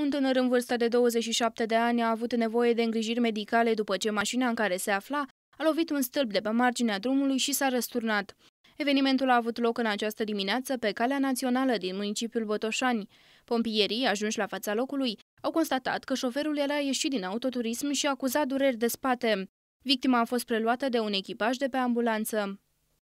Un tânăr în vârstă de 27 de ani a avut nevoie de îngrijiri medicale după ce mașina în care se afla a lovit un stâlp de pe marginea drumului și s-a răsturnat. Evenimentul a avut loc în această dimineață pe calea națională din municipiul Botoșani. Pompierii, ajunși la fața locului, au constatat că șoferul era ieșit din autoturism și a acuzat dureri de spate. Victima a fost preluată de un echipaj de pe ambulanță.